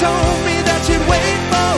told me that you'd wait for